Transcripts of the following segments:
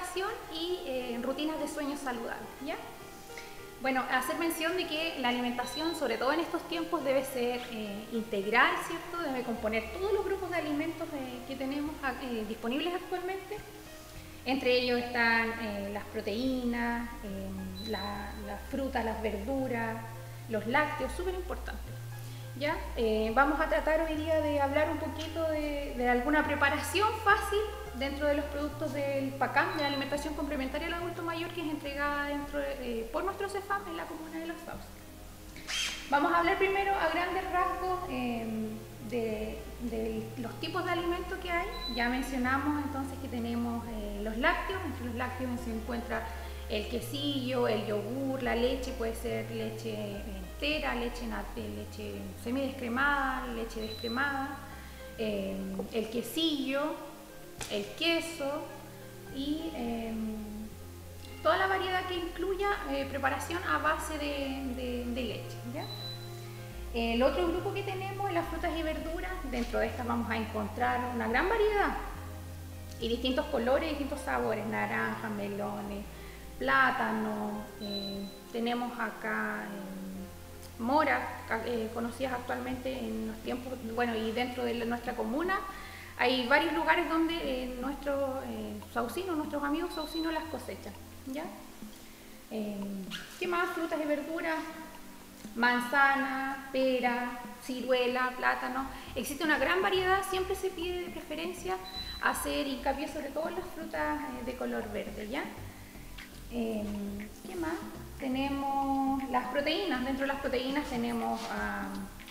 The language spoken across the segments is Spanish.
hidratación y eh, rutinas de sueño saludable. ¿ya? Bueno, hacer mención de que la alimentación, sobre todo en estos tiempos, debe ser eh, integral, ¿cierto? Debe componer todos los grupos de alimentos eh, que tenemos disponibles actualmente. Entre ellos están las proteínas, las frutas, las verduras, los lácteos, súper importantes. ¿ya? Eh, vamos a tratar hoy día de hablar un poquito de, alguna preparación fácil dentro de los productos del PACAM, de alimentación complementaria al adulto mayor, que es entregada dentro eh, por nuestro CEFAM en la comuna de Los Sauces. Vamos a hablar primero a grandes rasgos em, de, los tipos de alimentos que hay. Ya mencionamos entonces que tenemos eh, los lácteos, entre los lácteos se encuentra el quesillo, el yogur, la leche, puede ser leche entera, leche, leche semidescremada, leche descremada, eh, el quesillo, el queso y em, toda la variedad que incluya eh, preparación a base de, leche. El otro grupo que tenemos es las frutas y verduras. Dentro de estas vamos a encontrar una gran variedad y distintos colores, distintos sabores, naranja, melones, plátano, eh, tenemos acá eh, moras eh, conocidas actualmente en los tiempos, bueno, y dentro de nuestra comuna hay varios lugares donde nuestros saucinos, nuestros amigos saucinos las cosechan, ¿ya? ¿Qué más? Frutas y verduras, manzana, pera, ciruela, plátano. Existe una gran variedad, siempre se pide de preferencia hacer hincapié sobre todo en las frutas de color verde, ¿ya? Em, ¿Qué más? Tenemos las proteínas. Dentro de las proteínas tenemos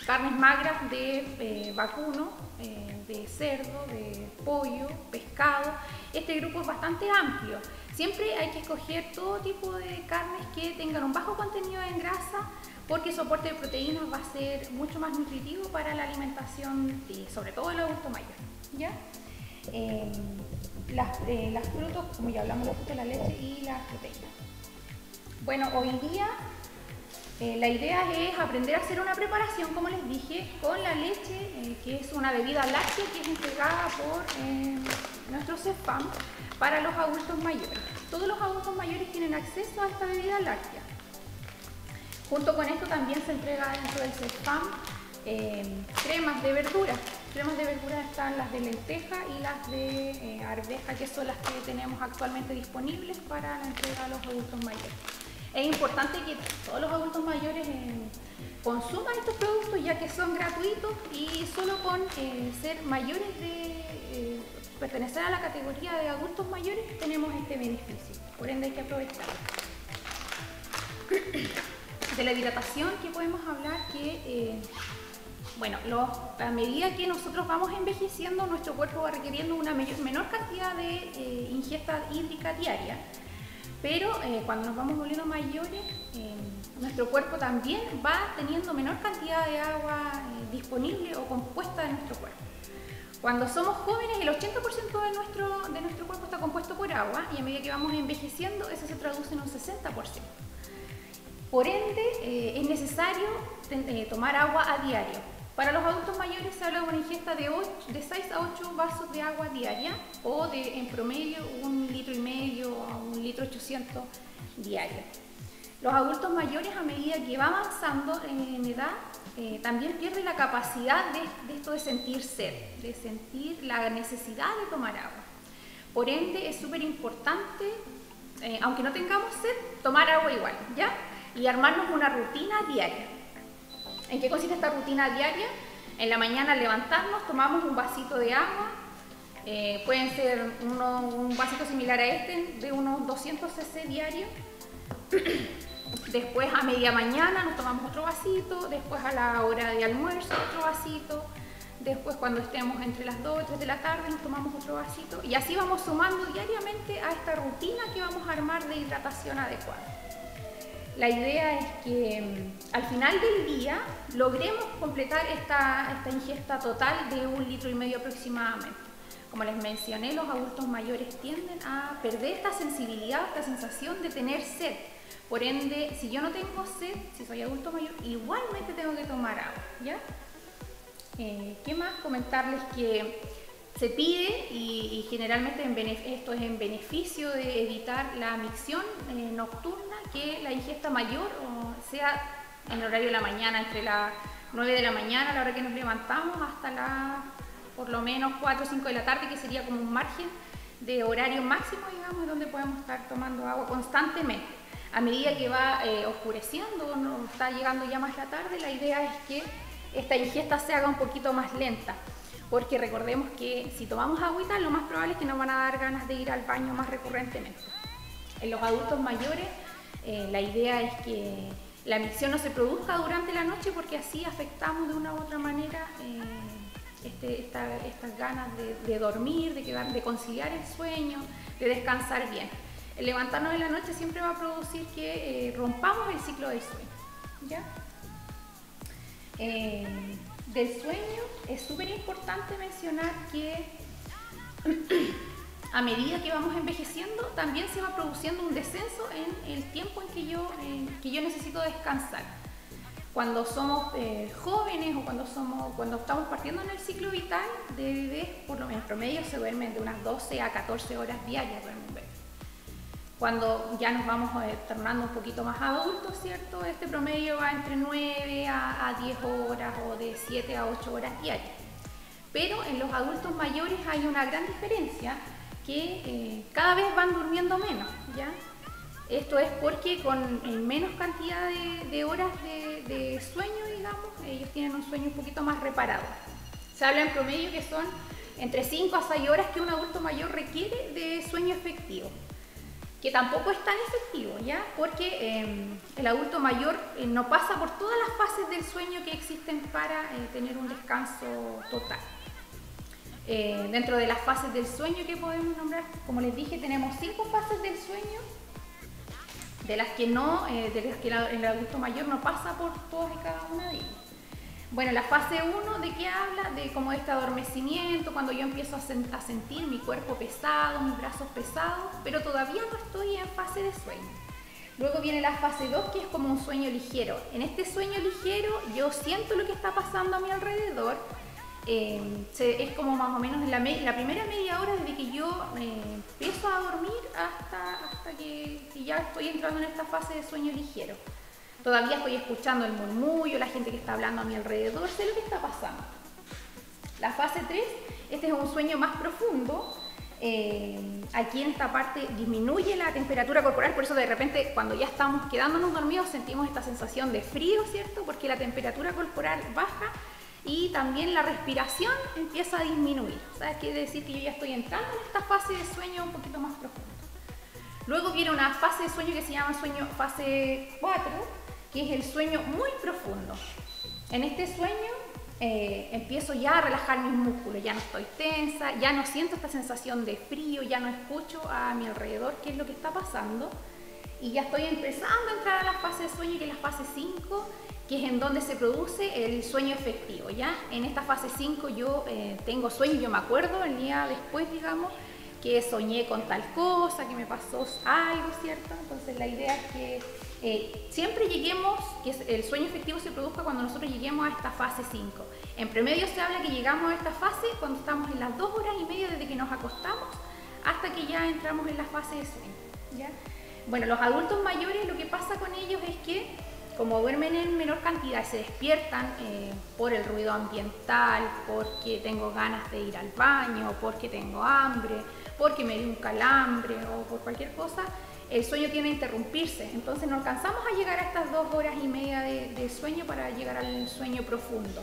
carnes magras de eh, vacuno, eh, de cerdo, de pollo, pescado. Este grupo es bastante amplio. Siempre hay que escoger todo tipo de carnes que tengan un bajo contenido en grasa porque el soporte de proteínas va a ser mucho más nutritivo para la alimentación, sobre todo el adulto mayor. ¿ya? Em, las, eh, frutas, como ya hablamos, la fruta, la leche y las proteínas. Bueno, hoy día eh, la idea es aprender a hacer una preparación, como les dije, con la leche, eh, que es una bebida láctea que es entregada por nuestro CEFAM para los adultos mayores. Todos los adultos mayores tienen acceso a esta bebida láctea. Junto con esto también se entrega dentro del CEFAM cremas de verduras cremas de verduras están las de lenteja y las de eh, arveja, que son las que tenemos actualmente disponibles para la entrega a los adultos mayores. Es importante que todos los adultos mayores eh, consuman estos productos ya que son gratuitos y solo con eh, ser mayores de pertenecer a la categoría de adultos mayores tenemos este beneficio. Por ende hay que aprovecharlo. De la hidratación que podemos hablar que bueno, a medida que nosotros vamos envejeciendo, nuestro cuerpo va requiriendo una menor cantidad de eh, ingesta hídrica diaria, pero eh, cuando nos vamos volviendo mayores, eh, nuestro cuerpo también va teniendo menor cantidad de agua disponible o compuesta de nuestro cuerpo. Cuando somos jóvenes, el 80% de nuestro, de nuestro cuerpo está compuesto por agua y a medida que vamos envejeciendo, eso se traduce en un 60%. Por ende, es necesario tomar agua a diario. Para los adultos mayores se habla de una ingesta de, 6 a 8 vasos de agua diaria o de en promedio un litro y medio a un litro 800 diario. Los adultos mayores a medida que va avanzando en edad eh, también pierden la capacidad de, esto de sentir sed, de sentir la necesidad de tomar agua. Por ende es súper importante, eh, aunque no tengamos sed, tomar agua igual, ¿ya? Y armarnos una rutina diaria. ¿En qué consiste esta rutina diaria? En la mañana levantarnos, tomamos un vasito de agua, eh, pueden ser un vasito similar a este, de unos 200 cc diarios. Después a media mañana nos tomamos otro vasito, después a la hora de almuerzo otro vasito, después cuando estemos entre las 2 y 3 de la tarde nos tomamos otro vasito y así vamos sumando diariamente a esta rutina que vamos a armar de hidratación adecuada. La idea es que mm, al final del día logremos completar esta, ingesta total de un litro y medio aproximadamente. Como les mencioné, los adultos mayores tienden a perder esta sensibilidad, esta sensación de tener sed. Por ende, si yo no tengo sed, si soy adulto mayor, igualmente tengo que tomar agua, ¿ya? Eh, ¿Qué más? Comentarles que se pide y, generalmente esto es en beneficio de evitar la micción eh, nocturna que la ingesta mayor sea en el horario de la mañana, entre las 9 de la mañana, a la hora que nos levantamos, hasta las por lo menos 4 o 5 de la tarde, que sería como un margen de horario máximo, digamos, donde podemos estar tomando agua constantemente. A medida que va eh, oscureciendo, no está llegando ya más la tarde, la idea es que esta ingesta se haga un poquito más lenta porque recordemos que si tomamos agüita lo más probable es que nos van a dar ganas de ir al baño más recurrentemente. En los adultos mayores eh, la idea es que la micción no se produzca durante la noche porque así afectamos de una u otra manera eh, este, estas ganas de, dormir, de, conciliar el sueño, de descansar bien. Levantarnos en la noche siempre va a producir que eh, rompamos el ciclo del sueño. ¿ya? del sueño es súper importante mencionar que a medida que vamos envejeciendo también se va produciendo un descenso en el tiempo en que yo, que yo necesito descansar. Cuando somos eh, jóvenes o cuando, somos, cuando estamos partiendo en el ciclo vital de bebés, por lo menos promedio se duermen de unas 12 a 14 horas diarias. Cuando ya nos vamos eh, tornando un poquito más adultos, ¿cierto? Este promedio va entre 9 a, 10 horas o de 7 a 8 horas diarias. Pero en los adultos mayores hay una gran diferencia que eh, cada vez van durmiendo menos, ¿ya? Esto es porque con menos cantidad de, horas de, sueño, digamos, ellos tienen un sueño un poquito más reparado. Se habla en promedio que son entre 5 a 6 horas que un adulto mayor requiere de sueño efectivo que tampoco es tan efectivo, ¿ya? Porque em, el adulto mayor eh, no pasa por todas las fases del sueño que existen para eh, tener un descanso total. Eh, dentro de las fases del sueño que podemos nombrar, como les dije, tenemos cinco fases del sueño, de las que no, de las que el adulto mayor no pasa por todas y cada una de ellas. Bueno, la fase 1 de qué habla? De como este adormecimiento, cuando yo empiezo a, sentir mi cuerpo pesado, mis brazos pesados, pero todavía no estoy en fase de sueño. Luego viene la fase 2 que es como un sueño ligero. En este sueño ligero yo siento lo que está pasando a mi alrededor. Eh, es como más o menos la, la, primera media hora desde que yo eh, empiezo a dormir hasta, hasta que ya estoy entrando en esta fase de sueño ligero. Todavía estoy escuchando el murmullo, la gente que está hablando a mi alrededor, sé lo que está pasando. La fase 3, este es un sueño más profundo. Eh, aquí en esta parte disminuye la temperatura corporal, por eso de repente cuando ya estamos quedándonos dormidos sentimos esta sensación de frío, ¿cierto? Porque la temperatura corporal baja y también la respiración empieza a disminuir. ¿Sabes? Quiere decir que yo ya estoy entrando en esta fase de sueño un poquito más profundo. Luego viene una fase de sueño que se llama sueño fase 4, que es el sueño muy profundo. En este sueño eh, empiezo ya a relajar mis músculos, ya no estoy tensa, ya no siento esta sensación de frío, ya no escucho a mi alrededor qué es lo que está pasando y ya estoy empezando a entrar a la fase de sueño que es la fase 5 que es en donde se produce el sueño efectivo, ¿ya? En esta fase 5 yo eh, tengo sueño, yo me acuerdo el día después, digamos, que soñé con tal cosa, que me pasó algo, ¿cierto? Entonces la idea es que eh, siempre lleguemos, que el sueño efectivo se produzca cuando nosotros lleguemos a esta fase 5. En promedio se habla que llegamos a esta fase cuando estamos en las dos horas y media desde que nos acostamos hasta que ya entramos en la fase de sueño. Bueno, los adultos mayores lo que pasa con ellos es que como duermen en menor cantidad, se despiertan eh, por el ruido ambiental, porque tengo ganas de ir al baño, porque tengo hambre, porque me dio un calambre o por cualquier cosa, el sueño tiene que interrumpirse. Entonces no alcanzamos a llegar a estas dos horas y media de, sueño para llegar al sueño profundo.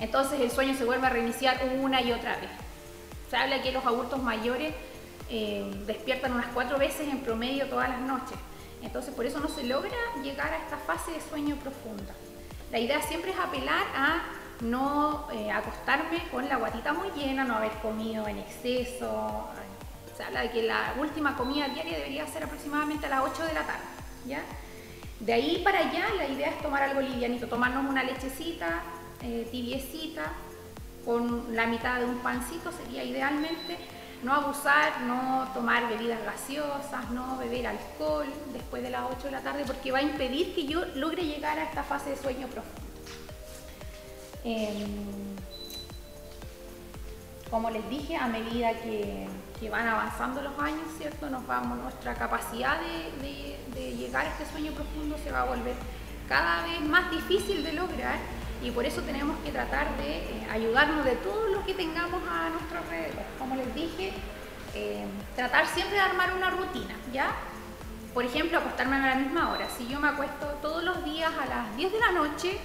Entonces el sueño se vuelve a reiniciar una y otra vez. Se habla que los adultos mayores eh, despiertan unas cuatro veces en promedio todas las noches. Entonces por eso no se logra llegar a esta fase de sueño profunda. La idea siempre es apelar a no eh, acostarme con la guatita muy llena, no haber comido en exceso, se habla de que la última comida diaria debería ser aproximadamente a las 8 de la tarde, ¿ya? De ahí para allá la idea es tomar algo livianito, tomarnos una lechecita eh, tibiecita con la mitad de un pancito sería idealmente, no abusar, no tomar bebidas gaseosas, no beber alcohol después de las 8 de la tarde porque va a impedir que yo logre llegar a esta fase de sueño profundo. Em, como les dije, a medida que, van avanzando los años, ¿cierto? Nos vamos, nuestra capacidad de, llegar a este sueño profundo se va a volver cada vez más difícil de lograr y por eso tenemos que tratar de eh, ayudarnos de todo lo que tengamos a nuestro alrededor. Como les dije, em, tratar siempre de armar una rutina, ¿ya? Por ejemplo, acostarme a la misma hora. Si yo me acuesto todos los días a las 10 de la noche,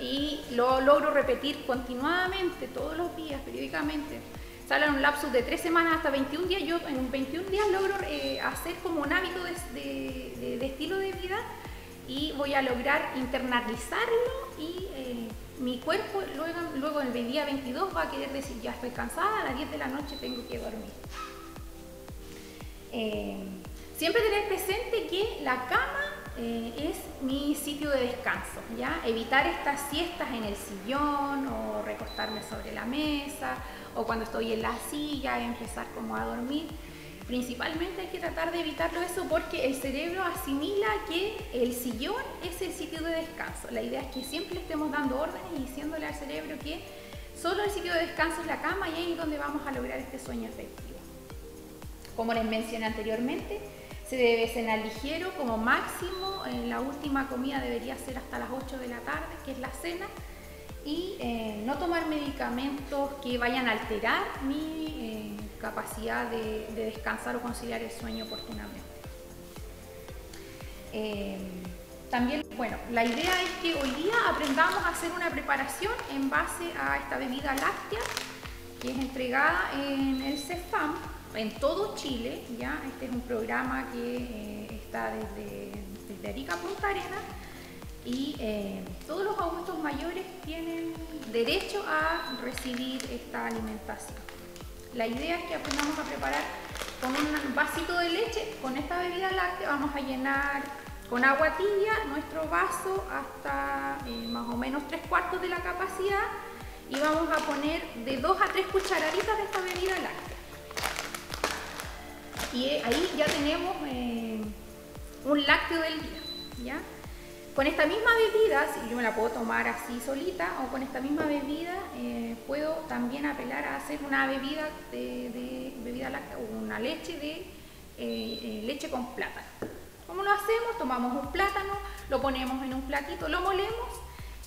y lo logro repetir continuadamente, todos los días, periódicamente. Sale en un lapsus de 3 semanas hasta 21 días. Yo en 21 días logro eh, hacer como un hábito de, estilo de vida y voy a lograr internalizarlo y eh, mi cuerpo luego, en el día 22 va a querer decir ya estoy cansada, a las 10 de la noche tengo que dormir. Eh, siempre tener presente que la cama eh, es mi sitio de descanso, ¿ya? Evitar estas siestas en el sillón o recostarme sobre la mesa o cuando estoy en la silla empezar como a dormir. Principalmente hay que tratar de evitarlo eso porque el cerebro asimila que el sillón es el sitio de descanso. La idea es que siempre estemos dando órdenes y diciéndole al cerebro que solo el sitio de descanso es la cama y ahí es donde vamos a lograr este sueño efectivo. Como les mencioné anteriormente, se debe cenar ligero como máximo, eh, la última comida debería ser hasta las 8 de la tarde, que es la cena, y eh, no tomar medicamentos que vayan a alterar mi eh, capacidad de, descansar o conciliar el sueño oportunamente. también, bueno, la idea es que hoy día aprendamos a hacer una preparación en base a esta bebida láctea que es entregada en el CEFAM en todo Chile, ya este es un programa que eh, está desde, desde, Arica Punta Arena y eh, todos los adultos mayores tienen derecho a recibir esta alimentación. La idea es que aprendamos a preparar con un vasito de leche, con esta bebida láctea vamos a llenar con agua tibia nuestro vaso hasta eh, más o menos tres cuartos de la capacidad y vamos a poner de dos a tres cucharaditas de esta bebida láctea y ahí ya tenemos eh, un lácteo del día, ¿ya? Con esta misma bebida, si yo me la puedo tomar así solita o con esta misma bebida, eh, puedo también apelar a hacer una bebida de, bebida láctea una leche de eh, leche con plátano. ¿Cómo lo hacemos? Tomamos un plátano, lo ponemos en un platito, lo molemos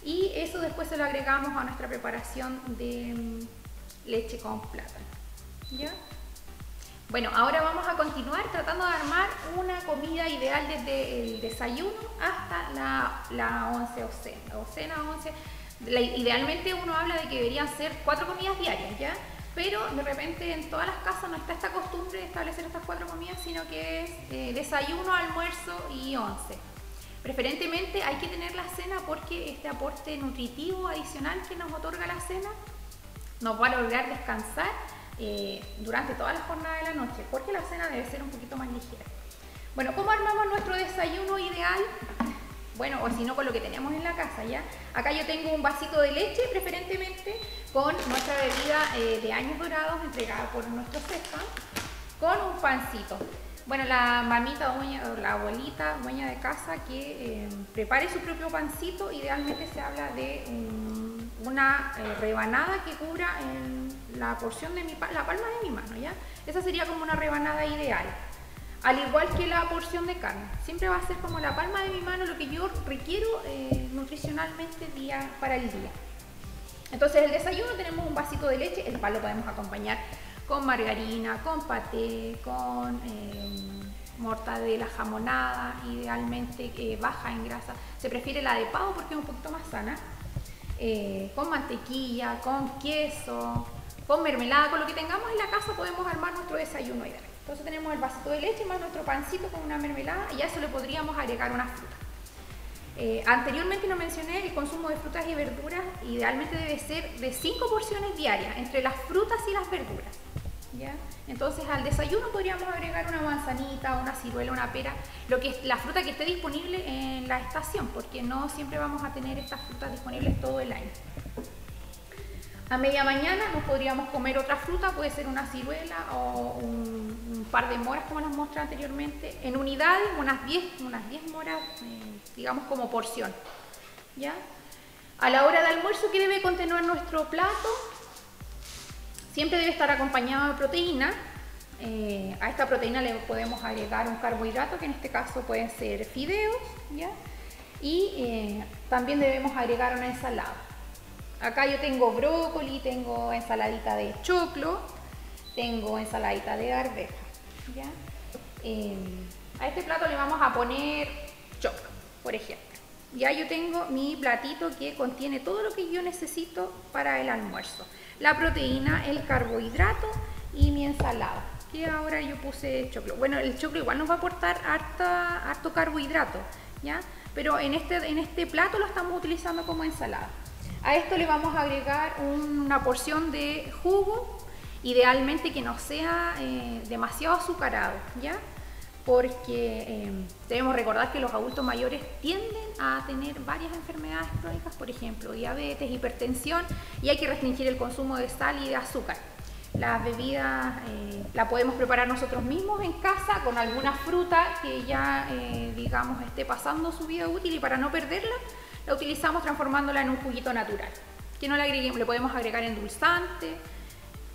y eso después se lo agregamos a nuestra preparación de mm, leche con plátano. ¿Ya? Bueno, ahora vamos a continuar tratando de armar una comida ideal desde el desayuno hasta la, la once o cena. Cena, once. idealmente uno habla de que deberían ser cuatro comidas diarias, ¿ya? Pero de repente en todas las casas no está esta costumbre de establecer estas cuatro comidas, sino que es eh, desayuno, almuerzo y once. Preferentemente hay que tener la cena porque este aporte nutritivo adicional que nos otorga la cena nos va a lograr descansar eh, durante toda la jornada de la noche, porque la cena debe ser un poquito más ligera. Bueno, ¿cómo armamos nuestro desayuno ideal? Bueno, o si no, con lo que tenemos en la casa, ¿ya? Acá yo tengo un vasito de leche, preferentemente, con nuestra bebida eh, de años dorados, entregada por nuestro cefa, con un pancito. Bueno, la mamita o la abuelita, dueña de casa, que eh, prepare su propio pancito, idealmente se habla de una rebanada que cubra en la porción de mi la palma de mi mano, ¿ya? Esa sería como una rebanada ideal. Al igual que la porción de carne. Siempre va a ser como la palma de mi mano lo que yo requiero eh, nutricionalmente día para el día. Entonces el desayuno tenemos un vasito de leche, el pan lo podemos acompañar con margarina, con paté, con eh, mortadela jamonada, idealmente eh, baja en grasa. Se prefiere la de pavo porque es un poquito más sana. con mantequilla, con queso, con mermelada, con lo que tengamos en la casa podemos armar nuestro desayuno ideal. Entonces tenemos el vasito de leche más nuestro pancito con una mermelada y a eso le podríamos agregar una fruta. Eh, anteriormente lo mencioné, el consumo de frutas y verduras idealmente debe ser de 5 porciones diarias entre las frutas y las verduras. Entonces al desayuno podríamos agregar una manzanita, una ciruela, una pera, lo que es la fruta que esté disponible en la estación, porque no siempre vamos a tener estas frutas disponibles todo el año. A media mañana nos podríamos comer otra fruta, puede ser una ciruela o un, par de moras como las mostré anteriormente, en unidades, unas 10 unas 10 moras, eh, digamos como porción. ¿ya? A la hora de almuerzo, ¿qué debe contener nuestro plato? Siempre debe estar acompañado de proteína. Eh, a esta proteína le podemos agregar un carbohidrato, que en este caso pueden ser fideos, ¿ya? Y eh, también debemos agregar una ensalada. Acá yo tengo brócoli, tengo ensaladita de choclo, tengo ensaladita de arveja. ¿ya? Eh, a este plato le vamos a poner choclo, por ejemplo. Ya yo tengo mi platito que contiene todo lo que yo necesito para el almuerzo. La proteína, el carbohidrato y mi ensalada. Que ahora yo puse choclo. Bueno, el choclo igual nos va a aportar harta, harto carbohidrato, ¿ya? Pero en este, en este plato lo estamos utilizando como ensalada. A esto le vamos a agregar una porción de jugo, idealmente que no sea eh, demasiado azucarado, ¿ya? Porque eh, debemos recordar que los adultos mayores tienden a tener varias enfermedades crónicas, por ejemplo, diabetes, hipertensión, y hay que restringir el consumo de sal y de azúcar. Las bebidas eh, la podemos preparar nosotros mismos en casa con alguna fruta que ya, digamos, esté pasando su vida útil y para no perderla, la utilizamos transformándola en un juguito natural. Que no le podemos agregar endulzante,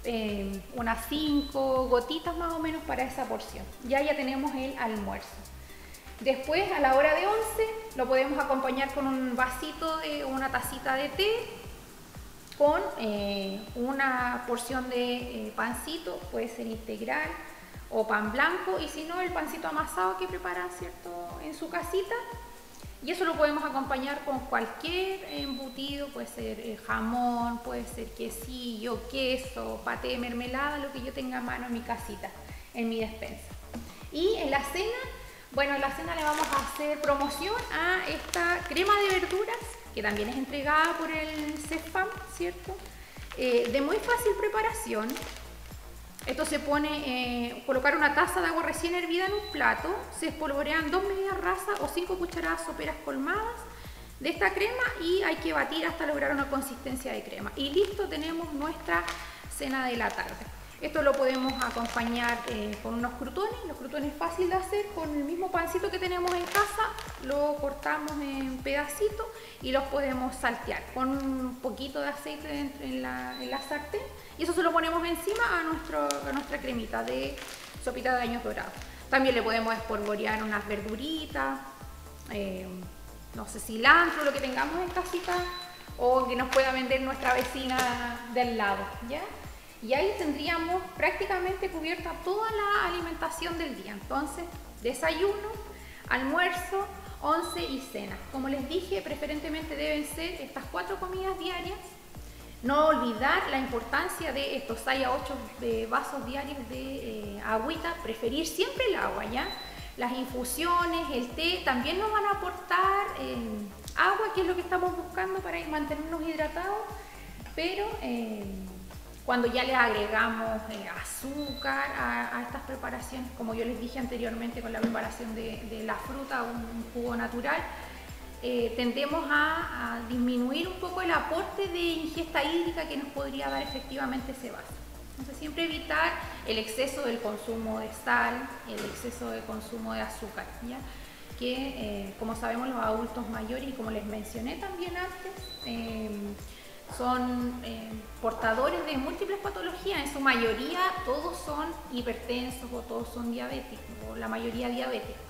eh, unas 5 gotitas más o menos para esa porción. Ya ya tenemos el almuerzo. Después, a la hora de 11, lo podemos acompañar con un vasito de una tacita de té, con eh, una porción de eh, pancito, puede ser integral o pan blanco, y si no, el pancito amasado que prepara ¿cierto? en su casita, y eso lo podemos acompañar con cualquier embutido, puede ser eh, jamón, puede ser quesillo, queso, paté, mermelada, lo que yo tenga a mano en mi casita, en mi despensa. Y en la cena, bueno, en la cena le vamos a hacer promoción a esta crema de verduras, que también es entregada por el CEFAM, ¿cierto? Eh, de muy fácil preparación, esto se pone, eh, colocar una taza de agua recién hervida en un plato, se espolvorean dos medias rasas o cinco cucharadas soperas colmadas de esta crema y hay que batir hasta lograr una consistencia de crema. Y listo, tenemos nuestra cena de la tarde. Esto lo podemos acompañar eh, con unos crutones, los crutones es fácil de hacer, con el mismo pancito que tenemos en casa, lo cortamos en pedacitos y los podemos saltear con un poquito de aceite en la, la sartén y eso se lo ponemos encima a, nuestra cremita de sopita de años dorados. También le podemos espolvorear unas verduritas, eh, no sé, cilantro, lo que tengamos en casita o que nos pueda vender nuestra vecina del lado, ¿ya? Y ahí tendríamos prácticamente cubierta toda la alimentación del día. Entonces, desayuno, almuerzo, once y cena. Como les dije, preferentemente deben ser estas cuatro comidas diarias no olvidar la importancia de estos 6 a 8 vasos diarios de eh, agüita, preferir siempre el agua, ¿ya? Las infusiones, el té, también nos van a aportar eh, agua, que es lo que estamos buscando para mantenernos hidratados, pero eh, cuando ya le agregamos azúcar a, estas preparaciones, como yo les dije anteriormente con la preparación de, la fruta, un jugo natural, eh, tendemos a, disminuir un poco el aporte de ingesta hídrica que nos podría dar efectivamente ese vaso. Entonces siempre evitar el exceso del consumo de sal, el exceso de consumo de azúcar, ¿ya? que eh, como sabemos los adultos mayores y como les mencioné también antes, eh, son portadores de múltiples patologías, en su mayoría todos son hipertensos o todos son diabéticos, o la mayoría diabéticos.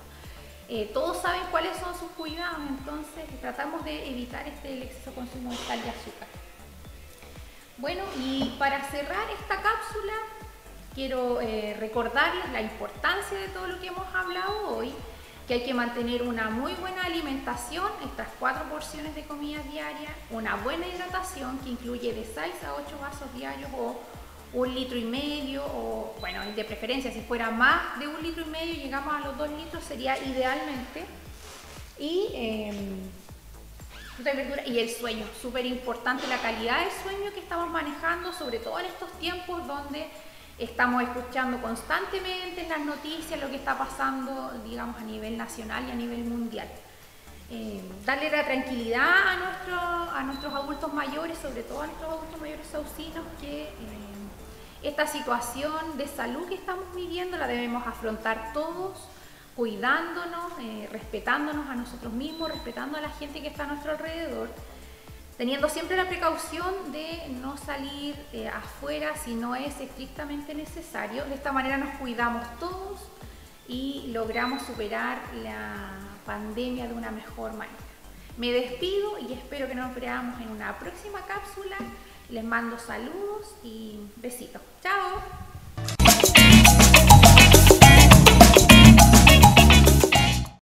Eh, todos saben cuáles son sus cuidados, entonces tratamos de evitar este, el exceso consumo de sal y azúcar. Bueno, y para cerrar esta cápsula, quiero eh, recordarles la importancia de todo lo que hemos hablado hoy, que hay que mantener una muy buena alimentación, estas cuatro porciones de comida diaria, una buena hidratación que incluye de 6 a 8 vasos diarios o un litro y medio o, bueno, de preferencia, si fuera más de un litro y medio, llegamos a los dos litros, sería idealmente. Y, em, y el sueño, súper importante, la calidad del sueño que estamos manejando, sobre todo en estos tiempos donde estamos escuchando constantemente en las noticias lo que está pasando, digamos, a nivel nacional y a nivel mundial. Em, darle la tranquilidad a, a nuestros adultos mayores, sobre todo a nuestros adultos mayores saucinos, que em, esta situación de salud que estamos viviendo la debemos afrontar todos, cuidándonos, eh, respetándonos a nosotros mismos, respetando a la gente que está a nuestro alrededor, teniendo siempre la precaución de no salir eh, afuera si no es estrictamente necesario. De esta manera nos cuidamos todos y logramos superar la pandemia de una mejor manera. Me despido y espero que nos veamos en una próxima cápsula. Les mando saludos y besitos. ¡Chao!